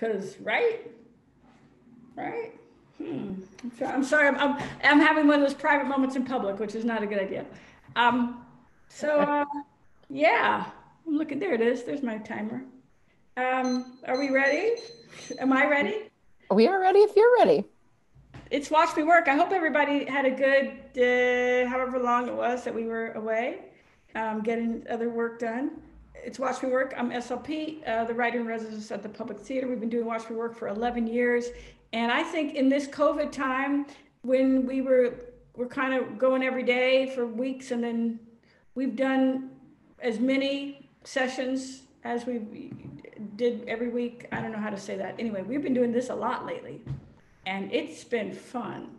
Because, right? Right? Hmm. I'm sorry, I'm, sorry. I'm, I'm, I'm having one of those private moments in public, which is not a good idea. Um, so, uh, yeah, I'm looking, there it is. There's my timer. Um, are we ready? Am I ready? We are ready if you're ready. It's Watch Me Work. I hope everybody had a good, uh, however long it was that we were away, um, getting other work done. It's Watch Me Work. I'm SLP, uh, the writer in residence at the Public Theater. We've been doing Watch Me Work for 11 years. And I think in this COVID time, when we were, we're kind of going every day for weeks and then we've done as many sessions as we did every week. I don't know how to say that. Anyway, we've been doing this a lot lately and it's been fun.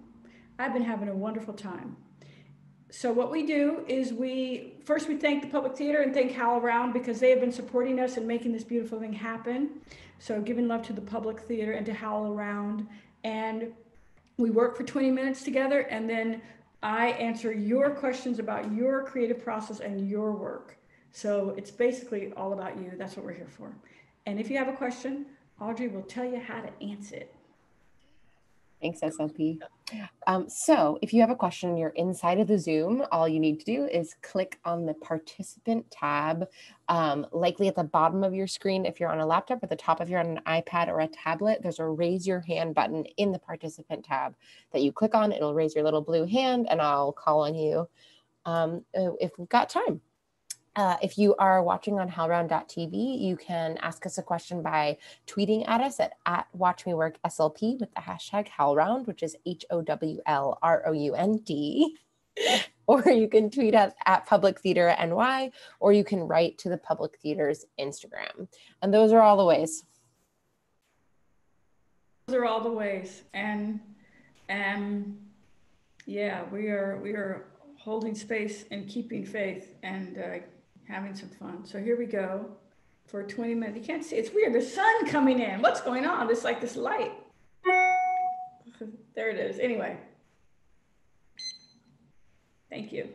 I've been having a wonderful time. So what we do is we first we thank the Public Theater and thank HowlRound because they have been supporting us and making this beautiful thing happen. So giving love to the Public Theater and to HowlRound. And we work for 20 minutes together and then I answer your questions about your creative process and your work. So it's basically all about you. That's what we're here for. And if you have a question, Audrey will tell you how to answer it. Thanks, SLP. Um, so if you have a question, you're inside of the Zoom, all you need to do is click on the participant tab, um, likely at the bottom of your screen. If you're on a laptop, at the top if you're on an iPad or a tablet, there's a raise your hand button in the participant tab that you click on. It'll raise your little blue hand and I'll call on you um, if we've got time. Uh, if you are watching on howlround.tv, you can ask us a question by tweeting at us at, at WatchMeWorkSLP with the hashtag HowlRound, which is H O W L R O U N D. or you can tweet us at Public Theater NY, or you can write to the Public Theater's Instagram. And those are all the ways. Those are all the ways. And and yeah, we are we are holding space and keeping faith and uh, having some fun. So here we go for 20 minutes. You can't see, it's weird. The sun coming in. What's going on? It's like this light. there it is. Anyway, thank you.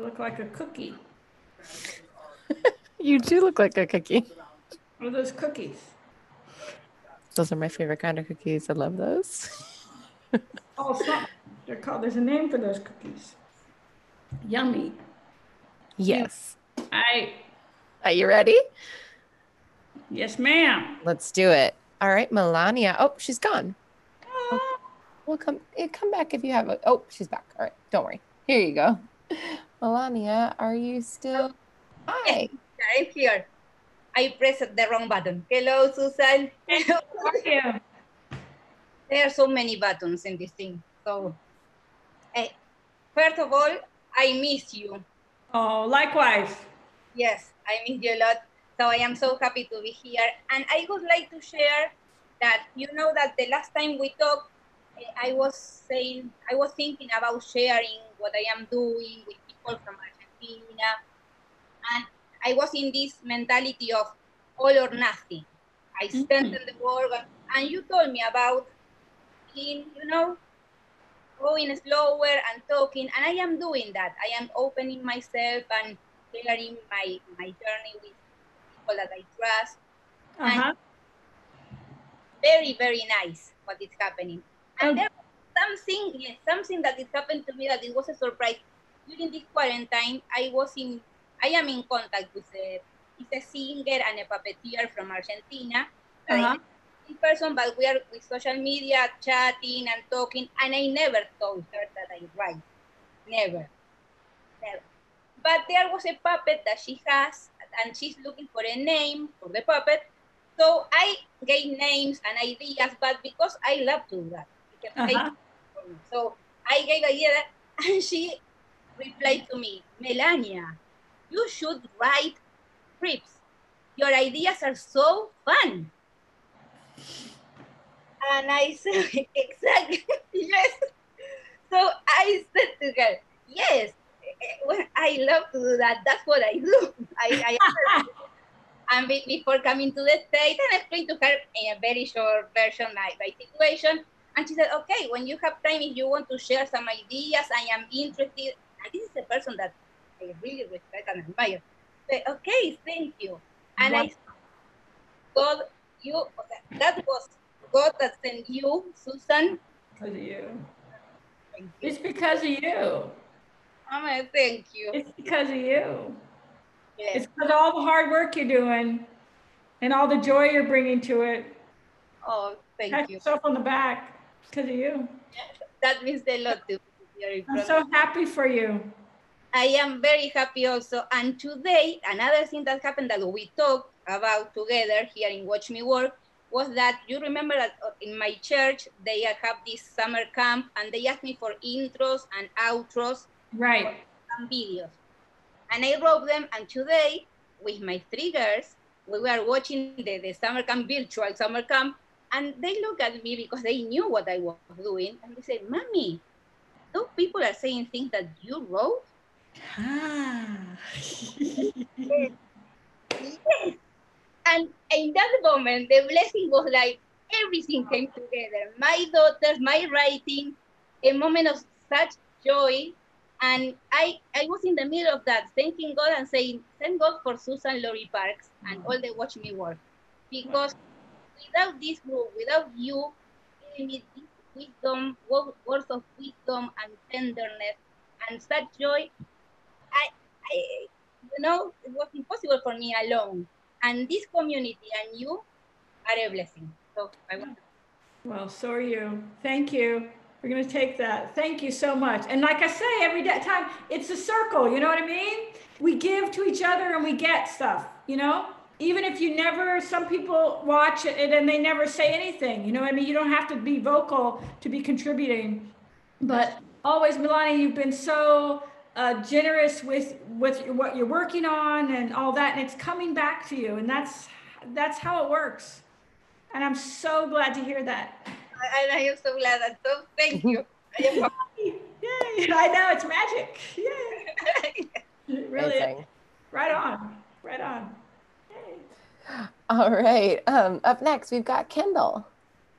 Look like a cookie. you do look like a cookie. What are those cookies? Those are my favorite kind of cookies. I love those. oh, they're called. There's a name for those cookies. Yummy. Yes. I. Are you ready? Yes, ma'am. Let's do it. All right, Melania. Oh, she's gone. Oh, we'll come. Eh, come back if you have a. Oh, she's back. All right, don't worry. Here you go. Melania, are you still? Hi. I'm here. I pressed the wrong button. Hello, Suzan. Hello. How are you? There are so many buttons in this thing. So, hey, eh, first of all, I miss you. Oh, likewise. Yes, I miss you a lot. So I am so happy to be here. And I would like to share that, you know, that the last time we talked, eh, I was saying, I was thinking about sharing what I am doing with people from Argentina. And I was in this mentality of all or nothing. I spent mm -hmm. the world, and you told me about in, you know, going slower and talking, and I am doing that. I am opening myself and sharing my, my journey with people that I trust. Uh-huh. very, very nice what is happening. And there was something, yes, something that is happened to me that it was a surprise. During this quarantine, I was in, I am in contact with a, he's a singer and a puppeteer from Argentina. Uh-huh in person, but we are with social media, chatting and talking, and I never told her that I write. Never. Never. But there was a puppet that she has, and she's looking for a name for the puppet. So I gave names and ideas, but because I love to do that. Uh-huh. so I gave idea and she replied to me, Melania, you should write scripts. Your ideas are so fun. And I said, exactly, yes. So I said to her, yes, well, I love to do that. That's what I do. I, I and before coming to the States, and I explained to her in a very short version my, my situation. And she said, okay, when you have time, if you want to share some ideas, I am interested. This is a person that I really respect and admire. Say, okay, thank you. And? I told you, that was God that sent you, Suzan. Because of you. you. It's because of you. Amen. Thank you. It's because of you. Yes. It's because of all the hard work you're doing and all the joy you're bringing to it. Oh, thank Pat you. yourself on the back. because of you. That means a lot to I'm so happy for you. I am very happy also. And today, another thing that happened that we talked about together here in Watch Me Work was that you remember that uh, in my church they have this summer camp and they asked me for intros and outros right some videos and i wrote them and today with my three girls we were watching the, the summer camp virtual summer camp and they look at me because they knew what i was doing and they said mommy those people are saying things that you wrote ah. yes. yes. And in that moment, the blessing was like everything came together. My daughters, my writing, a moment of such joy. And I, I was in the middle of that, thanking God and saying, thank God for Suzan-Lori Parks and all the Watch Me Work. Because without this group, without you giving me this wisdom, words of wisdom and tenderness and such joy, I, I, you know, it was impossible for me alone. And this community and you are a blessing. So I want to. Well, so are you. Thank you. We're going to take that. Thank you so much. And like I say every time, it's a circle. You know what I mean? We give to each other and we get stuff, you know? Even if you never, some people watch it and they never say anything. You know what I mean? You don't have to be vocal to be contributing. But always, Melania, you've been so uh, generous with with what you're working on and all that, and it's coming back to you, and that's that's how it works. And I'm so glad to hear that. And I am so glad. That, so thank you. Yay! I know it's magic. Yay! really, Amazing. right on, right on. Yay. All right. Um, up next, we've got Kendall.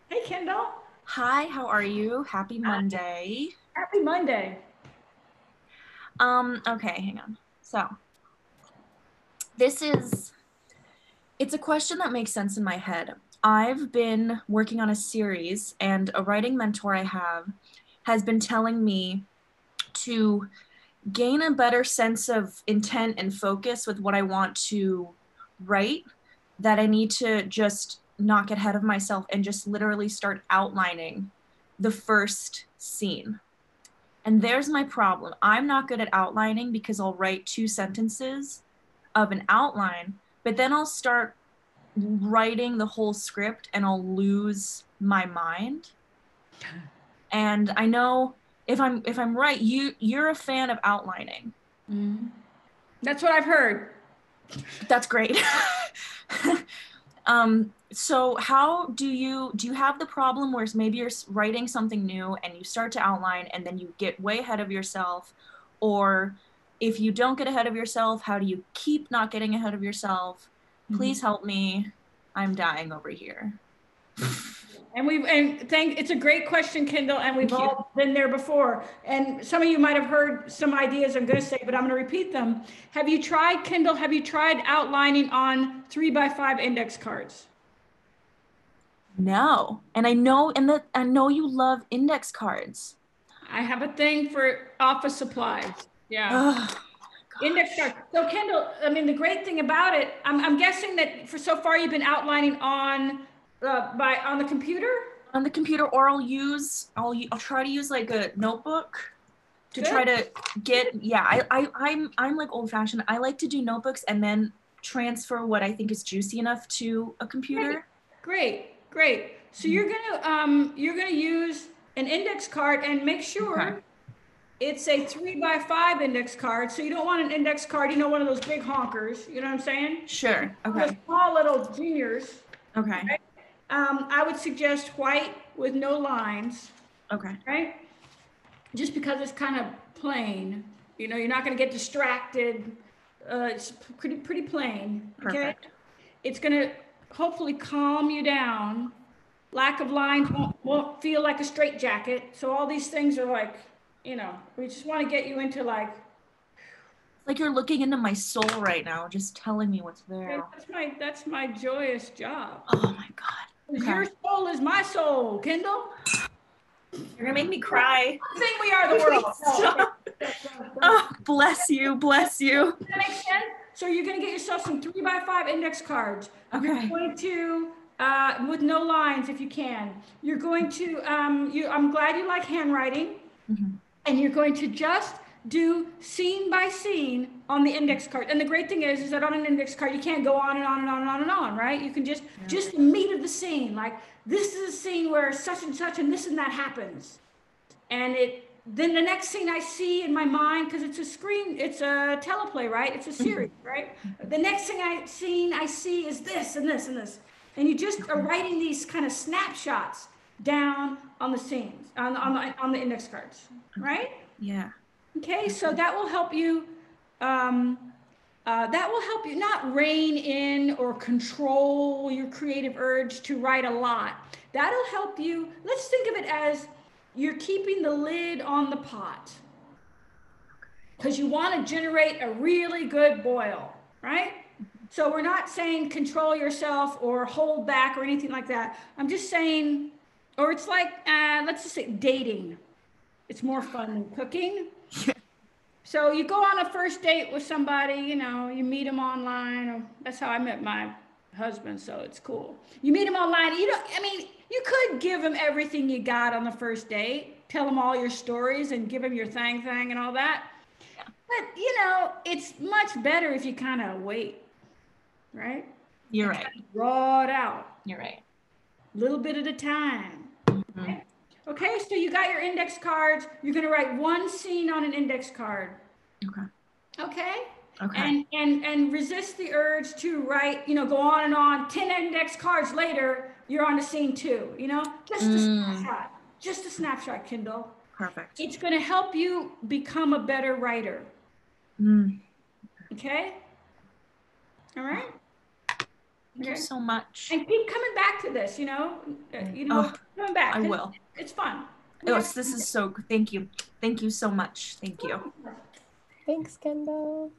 Hey, Kendall. Hi. How are you? Happy Monday. Happy Monday. Um, okay, hang on. So this is it's a question that makes sense in my head. I've been working on a series and a writing mentor I have has been telling me to gain a better sense of intent and focus with what I want to write that I need to just not get ahead of myself and just literally start outlining the first scene. And there's my problem. I'm not good at outlining because I'll write two sentences of an outline, but then I'll start writing the whole script and I'll lose my mind. And I know if I'm if I'm right, you you're a fan of outlining. Mm-hmm. That's what I've heard. That's great. um so how do you do you have the problem where maybe you're writing something new and you start to outline and then you get way ahead of yourself? Or if you don't get ahead of yourself how do you keep not getting ahead of yourself? Please mm-hmm. help me. I'm dying over here and we've and thank it's a great question kendall and we've thank all you. been there before and some of you might have heard some ideas i'm going to say but i'm going to repeat them have you tried kendall have you tried outlining on three by five index cards no. And I know and that I know you love index cards. I have a thing for office supplies. Yeah. Index cards. So Kendall, I mean the great thing about it, I'm, I'm guessing that for so far you've been outlining on uh, by on the computer? On the computer or I'll use I'll I'll try to use like a notebook to Good. try to get yeah, I, I I'm I'm like old fashioned. I like to do notebooks and then transfer what I think is juicy enough to a computer. Great. Great. Great. So you're gonna um, you're gonna use an index card and make sure okay. it's a three by five index card. So you don't want an index card, you know, one of those big honkers. You know what I'm saying? Sure. Okay. Those small little juniors. Okay. Right? Um, I would suggest white with no lines. Okay. Right. Just because it's kind of plain. You know, you're not going to get distracted. Uh, it's pretty pretty plain. Okay. Perfect. It's going to hopefully calm you down. Lack of lines won't, won't feel like a straitjacket. So all these things are like, you know, we just want to get you into like. Like you're looking into my soul right now, just telling me what's there. That's my that's my joyous job. Oh my god. Okay. Your soul is my soul, Kendall. You're gonna make me cry. I think we are the world. oh, bless you, bless you. Does that make sense? So you're going to get yourself some three by five index cards. Okay. You're going to, uh, with no lines if you can. You're going to, um, you, I'm glad you like handwriting. Mm-hmm. And you're going to just do scene by scene on the index card. And the great thing is, is that on an index card, you can't go on and on and on and on and on, right? You can just, yeah. just the meat of the scene. Like this is a scene where such and such and this and that happens. And it, then the next scene I see in my mind, because it's a screen, it's a teleplay, right? It's a mm-hmm. series, right? The next thing I scene I see is this and this and this. And you just are writing these kind of snapshots down on the scenes, on, on, the, on the index cards, right? Yeah. Okay, so that will help you, um, uh, that will help you not rein in or control your creative urge to write a lot. That'll help you, let's think of it as you're keeping the lid on the pot because you want to generate a really good boil, right? So we're not saying control yourself or hold back or anything like that. I'm just saying, or it's like, uh, let's just say dating. It's more fun than cooking. so you go on a first date with somebody, you know, you meet them online. Or that's how I met my husband, so it's cool. You meet him online. You don't, I mean, you could give him everything you got on the first date, tell him all your stories and give him your thang thang and all that. Yeah. But, you know, it's much better if you kind of wait, right? You're right. Draw it out. You're right. A little bit at a time. Okay? so you got your index cards. You're going to write one scene on an index card. Okay. Okay. Okay. And and and resist the urge to write, you know, go on and on. Ten index cards later, you're on to scene two. You know, just mm. a snapshot, just a snapshot, Kendall. Perfect. It's going to help you become a better writer. Mm. Okay. All right. Thank okay. you so much. And keep coming back to this. You know, uh, you know, oh, coming back. I will. It's fun. Oh, this is so. Good. Thank you. Thank you so much. Thank you. Thanks, Kendall.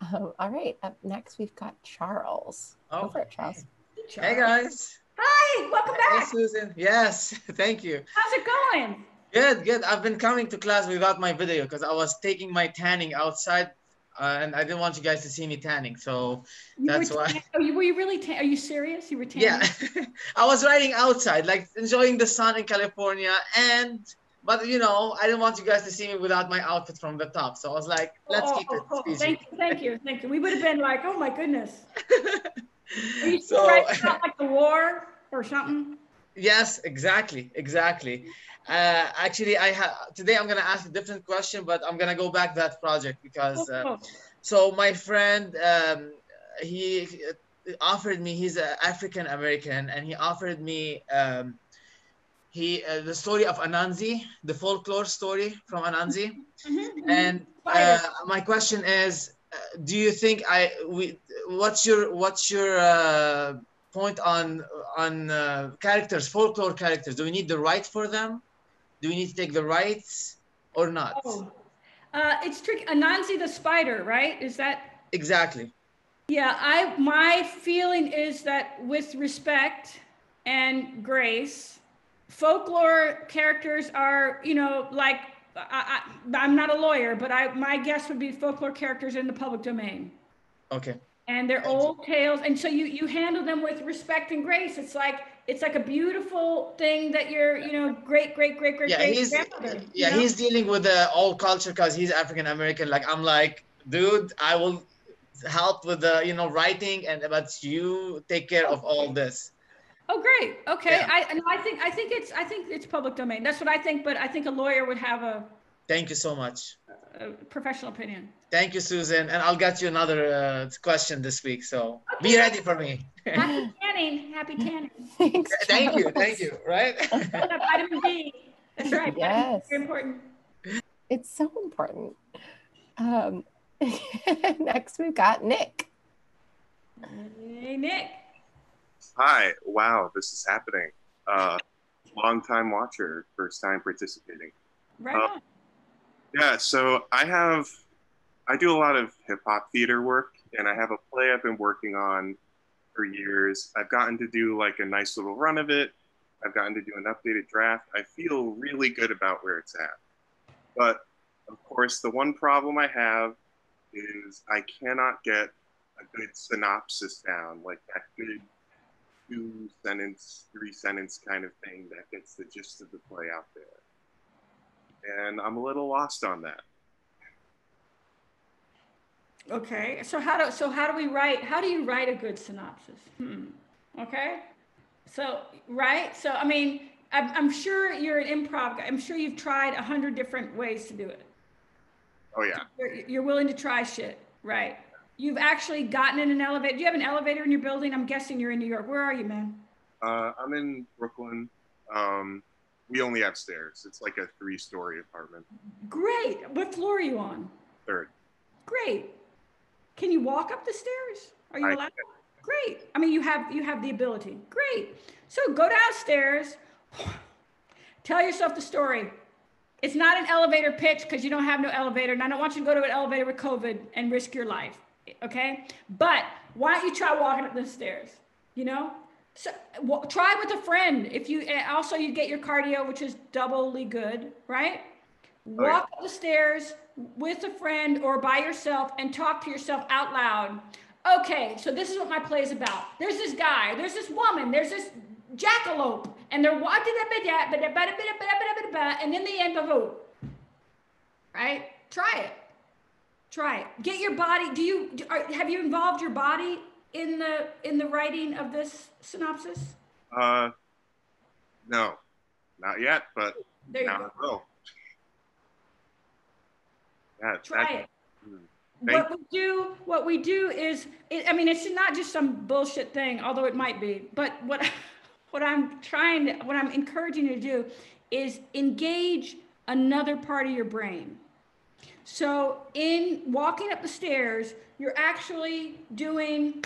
Um, all right, up next we've got Charles. Go Oh, for it, Charles. Hey guys. Hi, welcome Hey back. Suzan. Yes, thank you. How's it going? Good, good. I've been coming to class without my video because I was taking my tanning outside uh, and I didn't want you guys to see me tanning. So You That's were why. tan- Oh, you, were you really? Tan- are you serious? You were tanning? yeah, I was riding outside, like enjoying the sun in California. And, but you know, I didn't want you guys to see me without my outfit from the top. So I was like, let's Oh, keep it oh, oh, PG. Thank you, thank you, thank you. We would have been like, oh my goodness. Are you So- about like the war or something? Yes, exactly, exactly. Uh, actually, I have today. I'm gonna ask a different question, but I'm gonna go back to that project because. Uh, Oh, so my friend, um, he offered me. He's an African American, and he offered me. Um, he uh, the story of Anansi, the folklore story from Anansi, mhm, mhm. and uh, my question is, uh, do you think I we what's your what's your uh, point on on uh, characters, folklore characters? Do we need the right for them? Do we need to take the rights or not? Oh. Uh, it's tricky. Anansi the spider, right? Is that? Exactly. Yeah, I my feeling is that with respect and grace, folklore characters are, you know, like I, I, I'm not a lawyer, but I my guess would be folklore characters in the public domain. Okay. And they're old tales, and so you you handle them with respect and grace. It's like it's like a beautiful thing that your you know great great great great yeah great he's yeah know? he's dealing with uh, the old culture because he's african american like i'm like dude i will help with the you know writing and but you take care of all this Oh, great. Okay. Yeah. I, and I think, I think it's, I think it's public domain. That's what I think, but I think a lawyer would have a, thank you so much a professional opinion. thank you suzan and i'll get you another uh, question this week so be ready for me Happy tanning, happy tanning. Thanks, thank you thank you right Vitamin D. That's right. Vitamin D is Yes. Very important. It's so important. Um, next we've got Nick. Hey, Nick. Hi, wow, this is happening. Uh, long time watcher, first time participating. Right Uh, on. Yeah, so I have, I do a lot of hip hop theater work, and I have a play I've been working on for years. I've gotten to do like a nice little run of it. I've gotten to do an updated draft. I feel really good about where it's at. But of course, the one problem I have is I cannot get a good synopsis down, like that good two sentence, three sentence kind of thing that gets the gist of the play out there. And I'm a little lost on that. Okay. So how do, so how do we write, how do you write a good synopsis? Hmm. Okay. So, right. So, I mean, I'm, I'm sure you're an improv guy. I'm sure you've tried a hundred different ways to do it. Oh yeah. You're, you're willing to try shit, right? You've actually gotten in an elevator. Do you have an elevator in your building? I'm guessing you're in New York. Where are you, man? Uh, I'm in Brooklyn. Um, we only have stairs. It's like a three story apartment. Great. What floor are you on? Third. Great. Can you walk up the stairs? Are you I allowed? Great. I mean, you have you have the ability. Great. So go downstairs. Tell yourself the story. It's not an elevator pitch because you don't have no elevator, and I don't want you to go to an elevator with COVID and risk your life. Okay. But why don't you try walking up the stairs? You know. So w- try with a friend. If you also you get your cardio, which is doubly good, right? Walk up the stairs with a friend or by yourself and talk to yourself out loud. Okay, so this is what my play is about. There's this guy, there's this woman, there's this jackalope, and they're walking and then the end of vote. Right? Try it. Try it. Get your body. Do you are, have you involved your body in the in the writing of this synopsis? Uh, no, not yet, but There now. I will. Yeah, Try that- it. mm. what we do what we do is it, i mean it's not just some bullshit thing although it might be but what what i'm trying to what i'm encouraging you to do is engage another part of your brain so in walking up the stairs you're actually doing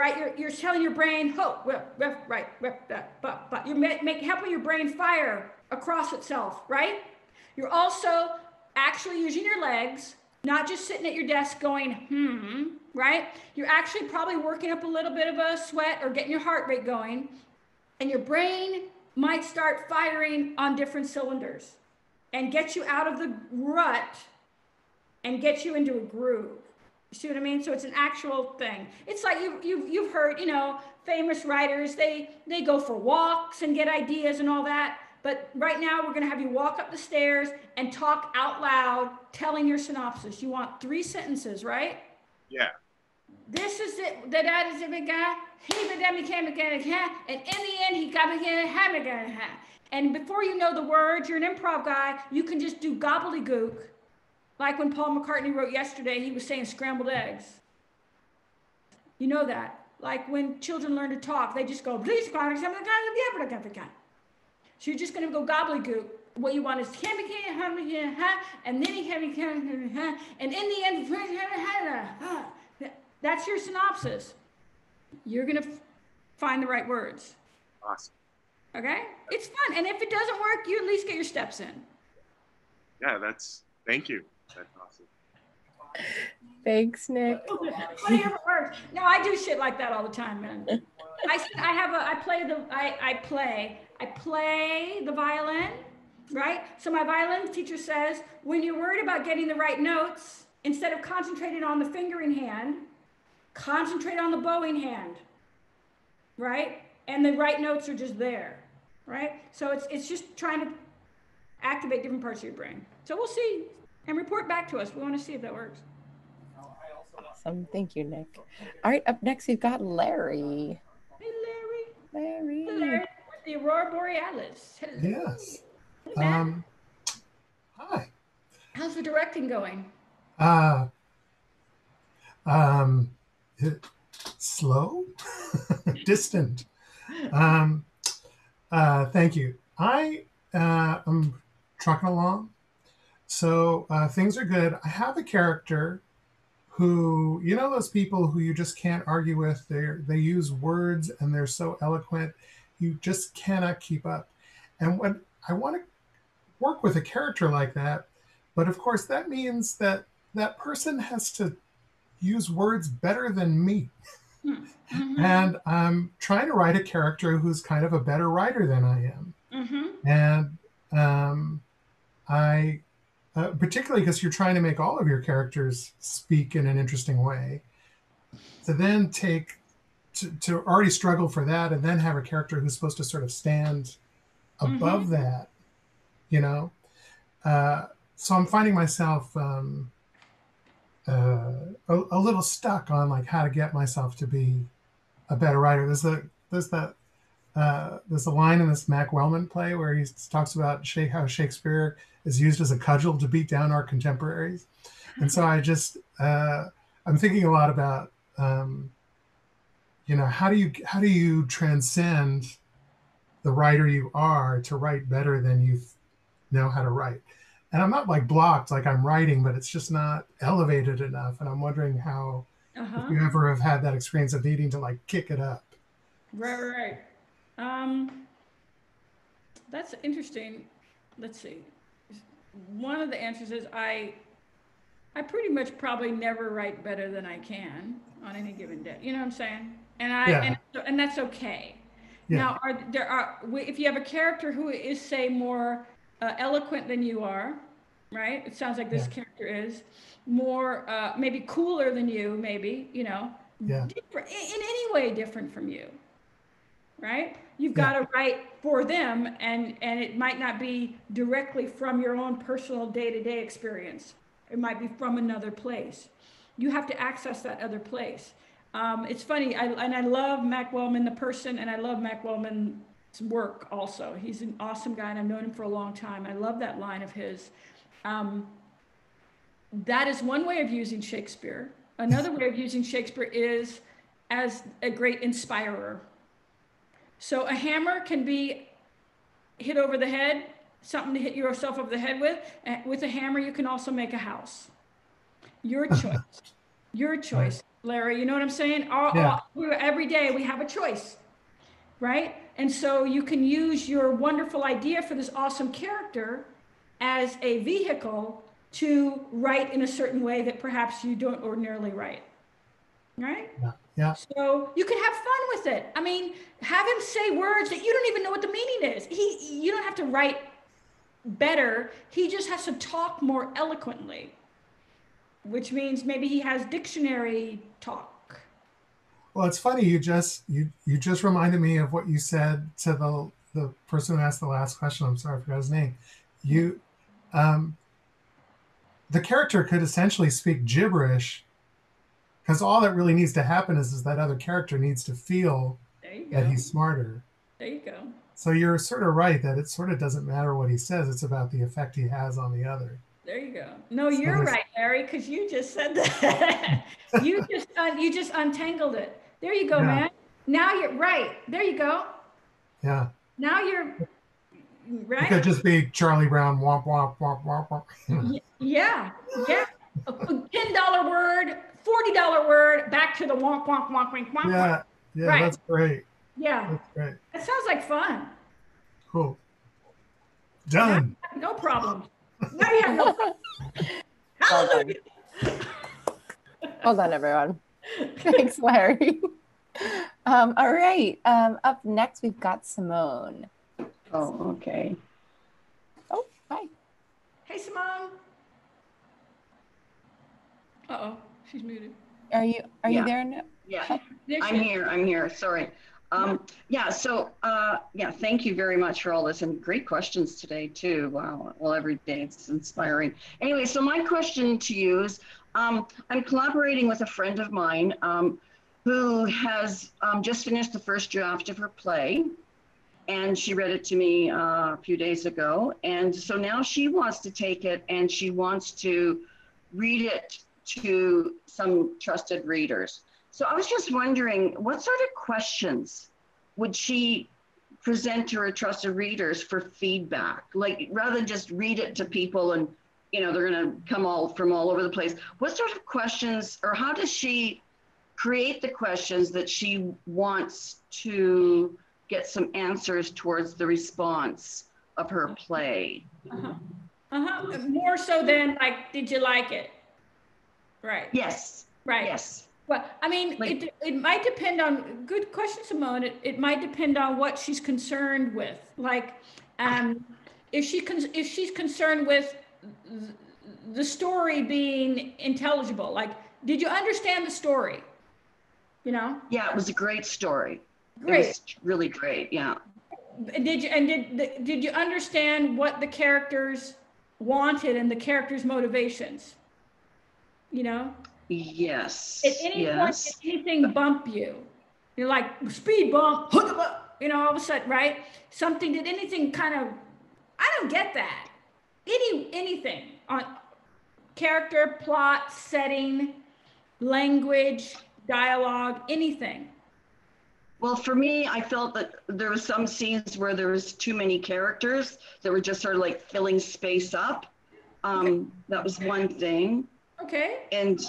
right you're, you're telling your brain ho right that, but, but you're ma- make, helping your brain fire across itself right you're also actually using your legs, not just sitting at your desk going, hmm, right? You're actually probably working up a little bit of a sweat or getting your heart rate going, and your brain might start firing on different cylinders and get you out of the rut and get you into a groove. You see what I mean? So it's an actual thing. It's like you you've you've heard, you know, famous writers, they they go for walks and get ideas and all that. But right now we're going to have you walk up the stairs and talk out loud telling your synopsis. You want three sentences, right? Yeah. This is it. The dad is a big guy. He the demi came again, and in the end he got again. And before you know the words, you're an improv guy. You can just do gobbledygook like when Paul McCartney wrote yesterday, he was saying scrambled eggs. You know that. Like when children learn to talk, they just go, please, So you're just going to go gobbledygook. What you want is and then he and in the end, that's your synopsis. You're going to find the right words. Awesome. Okay? It's fun. And if it doesn't work, you at least get your steps in. Yeah, that's, thank you. That's awesome. Thanks, Nick. No, I do shit like that all the time, man. I, I have a, I play the, I, I play, I play the violin, right? So my violin teacher says, when you're worried about getting the right notes, instead of concentrating on the fingering hand, concentrate on the bowing hand, right? And the right notes are just there, right? So it's, it's just trying to activate different parts of your brain. So we'll see and report back to us. We want to see if that works. Awesome. Thank you, Nick. All right, up next, we've got Larry. Hey, Larry. Larry. Hey, Larry with the Aurora Borealis. Hello. Yes. Um, hi. How's the directing going? Uh, um, it, slow, distant. Um, uh, thank you. I uh, am trucking along. So uh, things are good. I have a character who, you know, those people who you just can't argue with. They they use words and they're so eloquent, you just cannot keep up. And when I want to work with a character like that, but of course that means that that person has to use words better than me. Mm-hmm. And I'm trying to write a character who's kind of a better writer than I am. Mm-hmm. And um, I uh, particularly because you're trying to make all of your characters speak in an interesting way. To then take to, to already struggle for that and then have a character who's supposed to sort of stand above mm-hmm. that, you know. Uh, so I'm finding myself um, uh, a, a, little stuck on like how to get myself to be a better writer. There's a there's that uh, there's a line in this Mac Wellman play where he talks about how Shakespeare is used as a cudgel to beat down our contemporaries. And so I just, uh, I'm thinking a lot about, um, you know, how do you how do you transcend the writer you are to write better than you know how to write? And I'm not like blocked, like I'm writing, but it's just not elevated enough. And I'm wondering how, uh-huh. if you ever have had that experience of needing to like kick it up. Right, right. Um, that's interesting. Let's see one of the answers is I, I pretty much probably never write better than I can on any given day. You know what I'm saying? And I yeah. and, and that's okay. Yeah. Now, are there are if you have a character who is say more uh, eloquent than you are, right? It sounds like this yeah. character is more uh, maybe cooler than you, maybe you know, yeah. different in any way different from you, right? You've got to write for them, and and it might not be directly from your own personal day-to-day experience. It might be from another place. You have to access that other place. Um, it's funny, I, and I love Mac Wellman, the person, and I love Mac Wellman's work also. He's an awesome guy, and I've known him for a long time. I love that line of his. Um, that is one way of using Shakespeare. Another way of using Shakespeare is as a great inspirer so a hammer can be hit over the head, something to hit yourself over the head with. With a hammer, you can also make a house. Your choice. Your choice, Larry. You know what I'm saying? All, yeah. all, every day we have a choice, right? And so you can use your wonderful idea for this awesome character as a vehicle to write in a certain way that perhaps you don't ordinarily write. Right? Yeah. Yeah. So you can have fun with it. I mean, have him say words that you don't even know what the meaning is. He you don't have to write better. He just has to talk more eloquently. Which means maybe he has dictionary talk. Well, it's funny. You just you you just reminded me of what you said to the the person who asked the last question. I'm sorry, I forgot his name. You, um, the character could essentially speak gibberish because all that really needs to happen is, is that other character needs to feel that he's smarter. There you go. So you're sort of right that it sort of doesn't matter what he says; it's about the effect he has on the other. There you go. No, you're right, Larry, because you just said that. you just uh, you just untangled it. There you go, Yeah. man. Now you're right. There you go. Yeah, Now you're it could just be Charlie Brown. Womp womp womp womp womp. Yeah, yeah. A a ten dollar word, forty dollar word. Back to the wonk wonk wonk wonk wonk. wonk. yeah, yeah, Right. that's great. Yeah, That's great. that sounds like fun. Cool. Done. No problem. Now you have no. Well done. Hallelujah. Well done, everyone. Thanks, Larry. Um, all right. Um, up next, we've got Simone. Oh, okay. Oh, hi. Hey, Simone. Uh oh, she's muted. Are you are Yeah. you there now? Yeah, I'm here. I'm here. Sorry. Um, yeah, so uh, yeah, thank you very much for all this and great questions today too. Wow. Well, every day it's inspiring. Anyway, so my question to you is um, I'm collaborating with a friend of mine um, who has um, just finished the first draft of her play. And she read it to me uh, a few days ago. And so now she wants to take it and she wants to read it to some trusted readers. So I was just wondering, what sort of questions would she present to her trusted readers for feedback? Like rather than just read it to people and you know they're going to come all from all over the place. What sort of questions, or how does she create the questions that she wants to get some answers towards the response of her play? Uh-huh. Uh-huh. More so than like, did you like it? Right. Yes, Right. yes. Well, I mean, Like- it, it might depend on, good question, Simone. It, it might depend on what she's concerned with. Like, um, if she, con- if she's concerned with th- the story being intelligible, like, did you understand the story? You know? Yeah, it was a great story. It Great. was really great. Yeah. Did you, and did, did you understand what the characters wanted and the characters' motivations? You know? Yes. At any yes. point, did anything bump you? You're like speed bump, hook up, you know, all of a sudden, right? Something did anything kind of, I don't get that. Any anything on character, plot, setting, language, dialogue, anything. Well, for me, I felt that there was some scenes where there was too many characters that were just sort of like filling space up. Um, that was one thing. Okay. And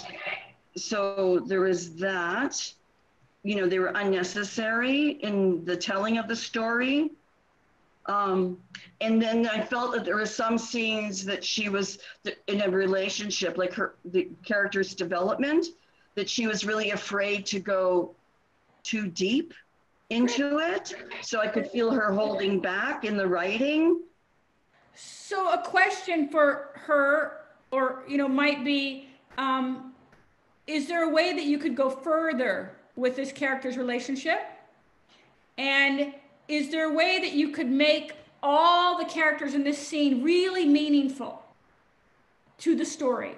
so there was that. You know, they were unnecessary in the telling of the story. Um, and then I felt that there were some scenes that she was in a relationship, like her the character's development, that she was really afraid to go too deep into it. So I could feel her holding back in the writing. So a question for her, or you know, might be, um, is there a way that you could go further with this character's relationship? And is there a way that you could make all the characters in this scene really meaningful to the story?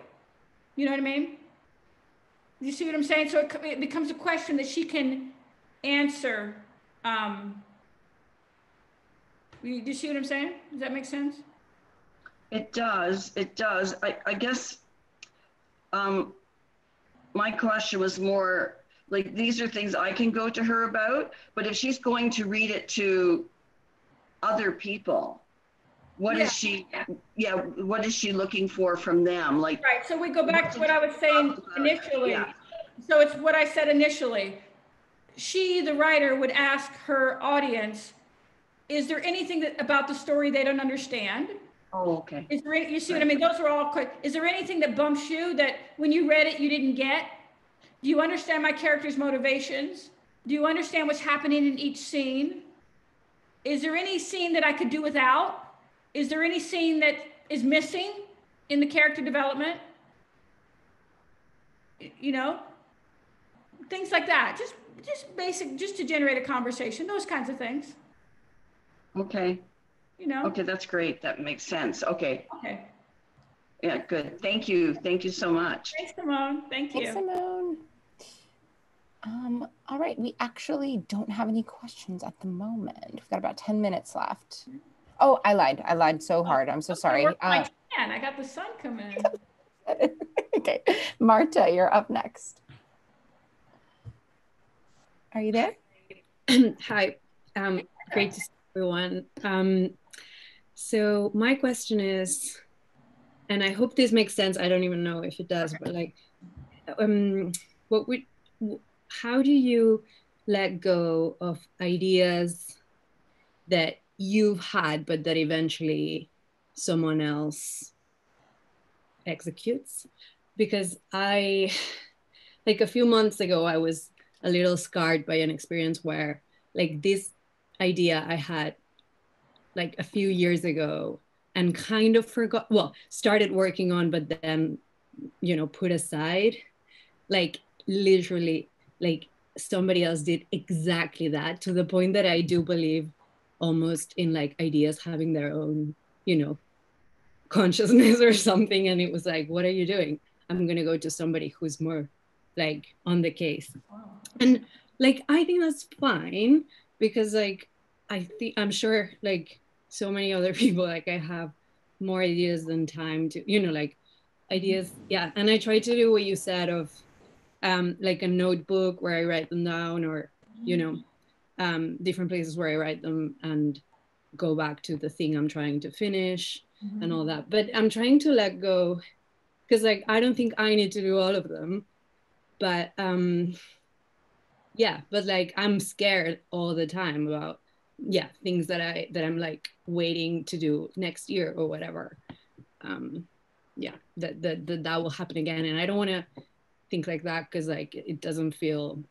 You know what I mean? You see what I'm saying? So it, it becomes a question that she can answer. Um, you, do you see what I'm saying? Does that make sense? It does. It does. I, I guess um, my question was more like these are things I can go to her about, but if she's going to read it to other people, what is Yeah. she? Yeah, what is she looking for from them? Like, Right, so we go back to what I was saying initially. Yeah. So it's what I said initially. She, the writer, would ask her audience, is there anything that, about the story they don't understand? Oh, okay. Is there, you see what I mean? Those are all quick. Is there anything that bumps you that when you read it, you didn't get? Do you understand my character's motivations? Do you understand what's happening in each scene? Is there any scene that I could do without? Is there any scene that is missing in the character development? You know, things like that. Just, just basic, just to generate a conversation. Those kinds of things. Okay. You know. Okay, that's great. That makes sense. Okay. Okay. Yeah, good. Thank you. Thank you so much. Thanks, Simone. Thank you. Thanks, Simone. Um, all right, we actually don't have any questions at the moment. We've got about 10 minutes left. Oh, I lied. I lied so hard. I'm so Okay, sorry. work my Uh, tan. I got the sun coming in. okay, Marta, you're up next. Are you there? Hi, um, great to see everyone. Um, so my question is, and I hope this makes sense. I don't even know if it does, but like, um, what would, how do you let go of ideas that you've had, but that eventually someone else executes? Because I, like a few months ago, I was a little scarred by an experience where like this idea I had like a few years ago and kind of forgot well started working on but then you know put aside. Like literally like somebody else did exactly that to the point that I do believe almost in like ideas having their own you know consciousness or something. And it was like what are you doing? I'm going to go to somebody who's more like on the case. And like i think that's fine because like i think i'm sure like so many other people like i have more ideas than time to you know like ideas. Yeah and i try to do what you said of um like a notebook where i write them down or you know um different places where i write them and go back to the thing i'm trying to finish and all that. But i'm trying to let go because like i don't think i need to do all of them. But um yeah but like i'm scared all the time about yeah things that i that i'm like waiting to do next year or whatever um yeah that that that, that will happen again and i don't want to think like that because like it doesn't feel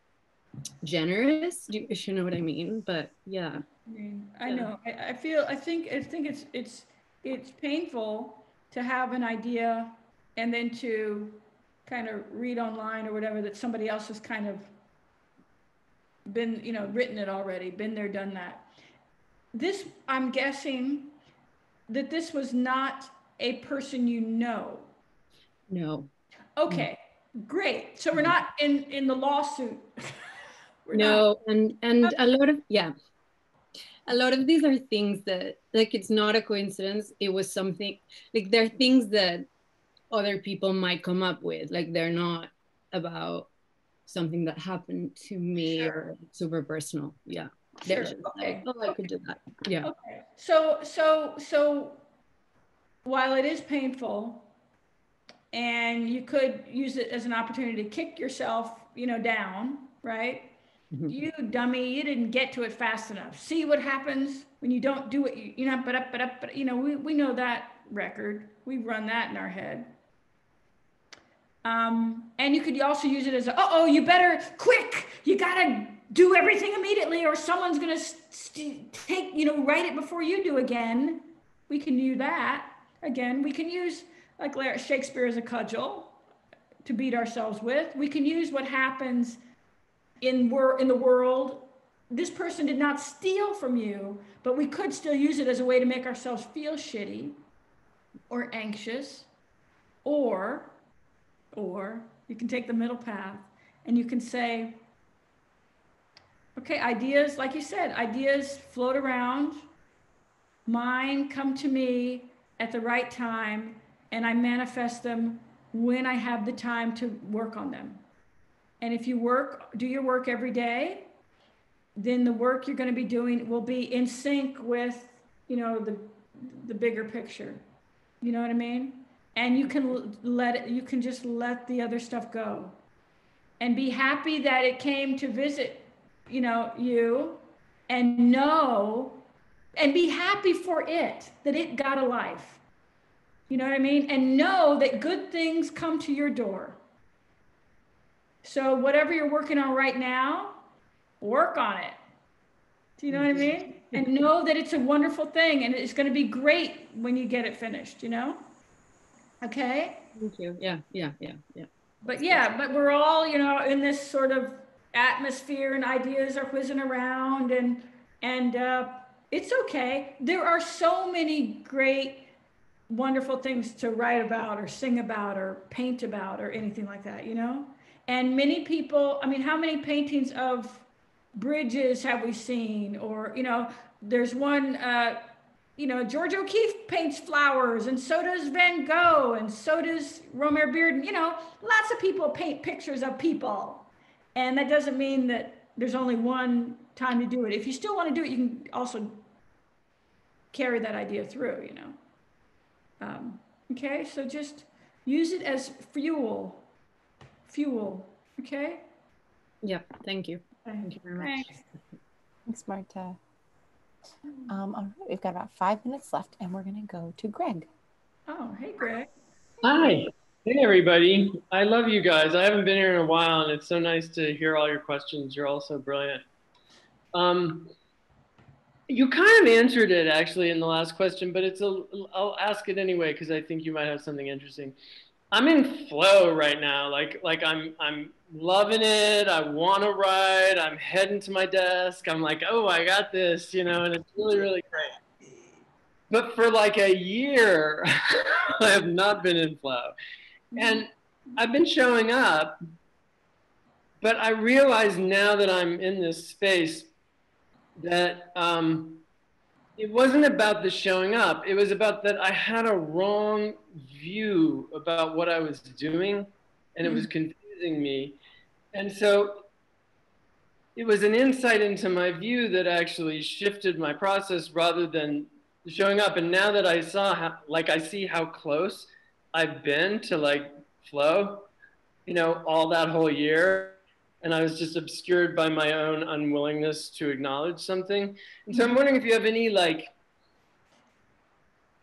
generous do you, you know what i mean but yeah I mean, I Yeah. know. I, I feel. I think. I think it's it's it's painful to have an idea and then to kind of read online or whatever that somebody else has kind of been, you know, written it already, been there, done that. This, I'm guessing, that this was not a person you know. no Okay, great. So we're not in in the lawsuit. We're not. no and and a lot of yeah a lot of these are things that like it's not a coincidence it was something like there are things that other people might come up with like they're not about something that happened to me or super personal yeah they're Sure, just okay, like oh i could do that yeah Okay, so, so, so while it is painful and you could use it as an opportunity to kick yourself, you know, down, right? Mhm. You dummy, you didn't get to it fast enough. See what happens when you don't do it, you, you know, but up, but up, but, you know, we, we know that record. We run that in our head. Um, and you could also use it as, a, uh-oh, you better, quick, you gotta do everything immediately or someone's gonna st- take, you know, write it before you do again. We can do that. Again, we can use, like Shakespeare as a cudgel to beat ourselves with. We can use what happens in, wor- in the world. This person did not steal from you, but we could still use it as a way to make ourselves feel shitty or anxious or or you can take the middle path and you can say, okay, ideas, like you said, ideas float around. Mine come to me at the right time, and I manifest them when I have the time to work on them. And if you work, do your work every day, then the work you're going to be doing will be in sync with, you know, the the bigger picture. You know what I mean? and you can let it you can just let the other stuff go and be happy that it came to visit you know you and know and be happy for it that it got a life You know what I mean? And know that good things come to your door. So whatever you're working on right now, work on it. Do you know what I mean? Mm-hmm. And know that it's a wonderful thing and it's going to be great when you get it finished, you know? Okay? Thank you. Yeah, yeah, yeah, yeah. But yeah, but we're all, you know, in this sort of atmosphere and ideas are whizzing around and and uh, it's okay. There are so many great, wonderful things to write about or sing about or paint about or anything like that, you know? And many people, I mean, how many paintings of bridges have we seen? Or, you know, there's one, uh, you know, Georgia O'Keeffe paints flowers, and so does Van Gogh, and so does Romare Bearden. You know, lots of people paint pictures of people. And that doesn't mean that there's only one time to do it. If you still want to do it, you can also carry that idea through, you know. Um, okay, so just use it as fuel. Fuel, okay? Yeah, thank you. Thank you very much. Thanks. Thanks, Marta. Um, all right, we've got about five minutes left, and we're going to go to Greg. Oh, hey, Greg. Hi. Hey, everybody. I love you guys. I haven't been here in a while, and it's so nice to hear all your questions. You're all so brilliant. Um, you kind of answered it actually in the last question, but it's a, I'll ask it anyway because I think you might have something interesting. I'm in flow right now. Like, like I'm, I'm loving it. I want to write. I'm heading to my desk. I'm like, oh, I got this, you know, and it's really, really great. But for like a year, I have not been in flow. And I've been showing up, but I realize now that I'm in this space that um, it wasn't about the showing up. It was about that I had a wrong view about what I was doing, and it was confusing me. And so it was an insight into my view that actually shifted my process rather than showing up. And now that I saw how, like, I see how close I've been to like flow, you know, all that whole year. And I was just obscured by my own unwillingness to acknowledge something. And so I'm wondering if you have any like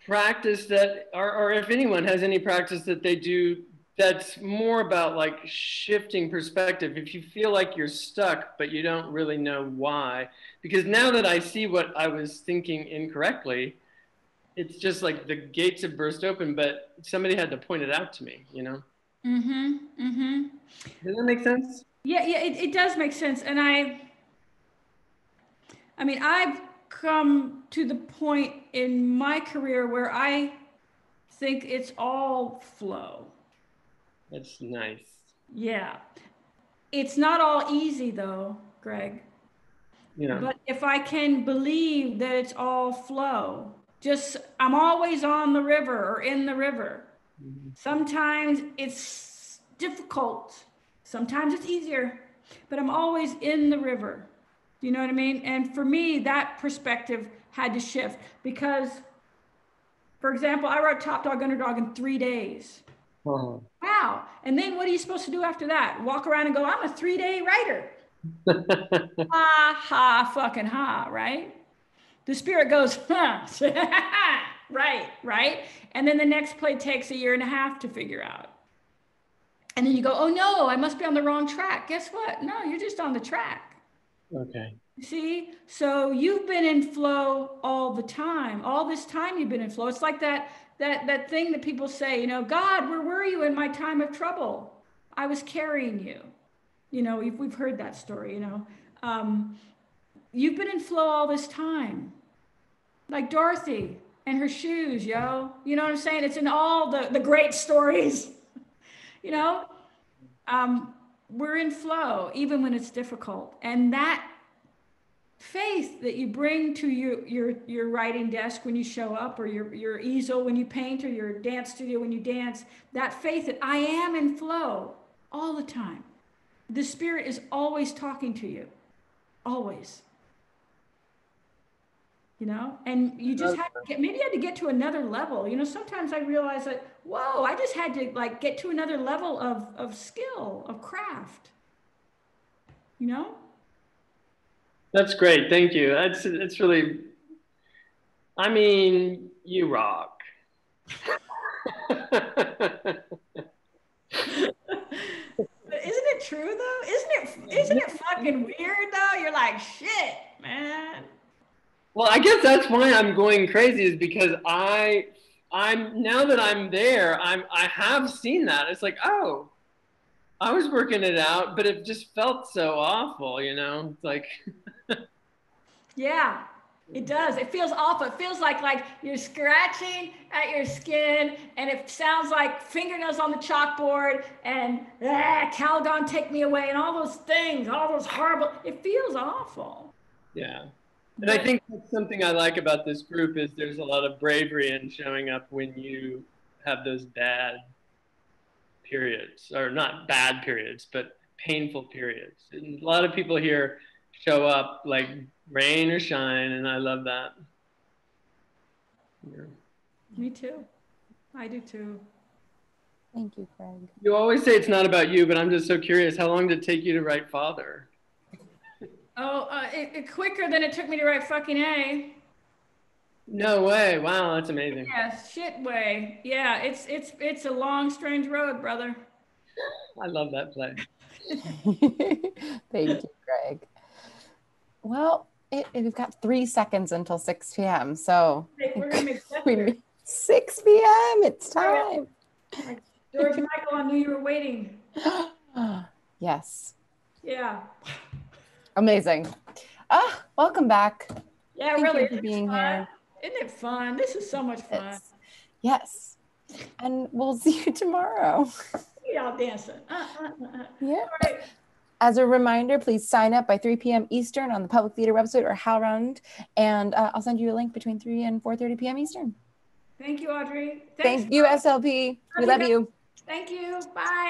practice that, or, or if anyone has any practice that they do that's more about like shifting perspective. If you feel like you're stuck, but you don't really know why, because now that I see what I was thinking incorrectly, it's just like the gates have burst open, but somebody had to point it out to me, you know? Mm-hmm. Mm-hmm. Does that make sense? Yeah, yeah, it, it does make sense. And I I mean, I've come to the point in my career where I think it's all flow. That's nice. Yeah. It's not all easy though, Greg. Yeah. But if I can believe that it's all flow, just I'm always on the river or in the river. Sometimes it's difficult, sometimes it's easier, but I'm always in the river. Do you know what I mean? And for me, that perspective had to shift because, for example, I wrote Topdog/Underdog in three days. Wow. And then what are you supposed to do after that? Walk around and go, I'm a three day writer. ha ha fucking ha, right? The spirit goes, huh, right, right. And then the next play takes a year and a half to figure out. And then you go, oh no, I must be on the wrong track. Guess what? No, you're just on the track. okay. See, so you've been in flow all the time. All this time you've been in flow. It's like that that that thing that people say, you know, God, where were you in my time of trouble? I was carrying you. You know, we've, we've heard that story. You know, um, you've been in flow all this time, like Dorothy and her shoes, yo. You know what I'm saying? It's in all the the great stories. you know, um, we're in flow even when it's difficult, and that faith that you bring to your your your writing desk when you show up or your your easel when you paint or your dance studio when you dance that faith that i am in flow all the time the spirit is always talking to you always you know and you just had to get maybe you had to get to another level you know sometimes i realize that whoa i just had to like get to another level of of skill of craft you know That's great. Thank you. That's it's really. I mean, you rock. Isn't it true though? Isn't it isn't it fucking weird though? You're like shit, man. Well, I guess that's why I'm going crazy is because I, I'm now that I'm there, I'm I have seen that. It's like, oh, I was working it out, but it just felt so awful, you know. It's like, Yeah, it does. It feels awful. It feels like like you're scratching at your skin, and it sounds like fingernails on the chalkboard, and ah, Calgon take me away, and all those things, all those horrible. It feels awful. yeah. And I think that's something I like about this group is there's a lot of bravery in showing up when you have those bad periods, or not bad periods, but painful periods. And a lot of people here show up like rain or shine, and I love that. Yeah. Me too. I do too. Thank you, Craig. You always say it's not about you, but I'm just so curious. How long did it take you to write Father? Oh, uh, it, it quicker than it took me to write fucking A. No way. Wow, that's amazing. Yeah, shit way. Yeah, it's it's it's a long, strange road, brother. I love that play. Thank you, Greg. Well, it, it- we've got three seconds until 6 p.m. So we're gonna make we Chester. meet 6 p.m. It's time. George Michael, I knew you were waiting. yes. Yeah. Amazing. Ah, welcome back. Yeah, Thank really. you for being fun? here. Isn't it fun? This is so much fun. It's- yes. And we'll see you tomorrow. See y'all dancing. Uh, uh, uh, uh. Yeah. All right. As a reminder, please sign up by 3 p.m. Eastern on the Public Theater website or HowlRound, and uh, I'll send you a link between 3 and 4:30 p.m. Eastern. Thank you, Audrey. Thanks, Thank you, SLP. We love you. Thank you. Bye.